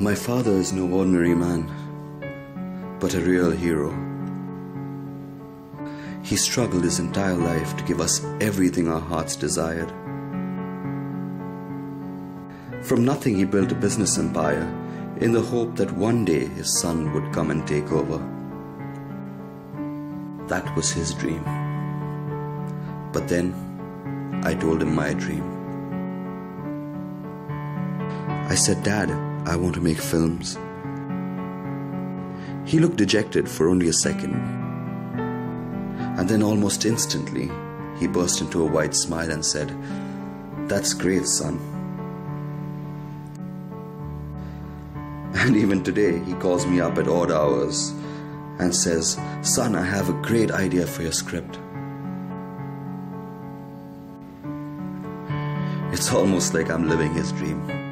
My father is no ordinary man, but a real hero. He struggled his entire life to give us everything our hearts desired. From nothing, he built a business empire in the hope that one day his son would come and take over. That was his dream. But then I told him my dream. I said, Dad, I want to make films. He looked dejected for only a second. And then almost instantly, he burst into a wide smile and said, That's great, son. And even today, he calls me up at odd hours and says, Son, I have a great idea for your script. It's almost like I'm living his dream.